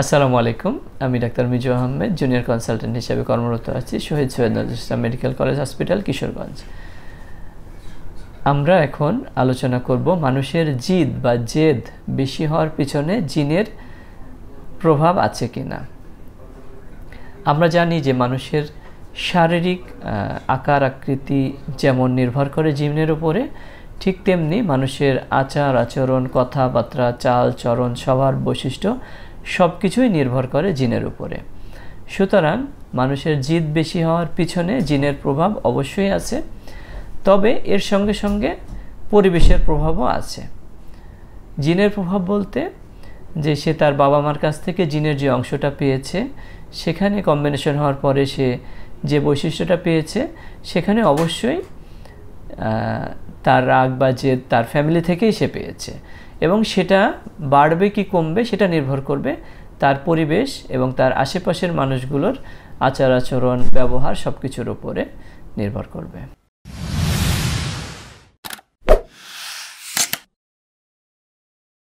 আসসালামু আলাইকুম। আমি doctor Mizu Ahmed junior consultant হিসেবে কর্মরত আছি Shaheed Syed Nazrul Islam medical college hospital, Kishoreganj. আমরা এখন আলোচনা করব মানুষের জিদ বা জেদ বেশি হওয়ার পিছনে জিনের প্রভাব আছে কি না আমরা জানি যে মানুষের শারীরিক আকার, আকৃতি যেমন নির্ভর করে জিনের উপরে, ঠিক তেমনি মানুষের আচার, আচরণ, কথাবার্তা, চাল, চরণ, স্বভাব, বৈশিষ্ট্য সব কিছুই নির্ভর করে জিনের উপরে। সুতরাং মানুষের জিদ বেশি হওয়ার পিছনে জিনের প্রভাব অবশ্যই আছে, তবে এর সঙ্গে সঙ্গে পরিবেশের প্রভাবও আছে। জিনের প্রভাব বলতে যে সে তার বাবা মার কাছ থেকে জিনের যে অংশটা পেয়েছে, সেখানে কম্বিনেশন হওয়ার পরে সে যে বৈশিষ্ট্যটা পেয়েছে, সেখানে অবশ্যই তার রাগ বা জেদ তার ফ্যামিলি থেকেই সে পেয়েছে। এবং সেটা বাড়বে কি কমবে সেটা নির্ভর করবে তার পরিবেশ এবং তার আশেপাশের মানুষগুলোর আচার আচরণ ব্যবহার সব কিছুর উপরে নির্ভর করবে।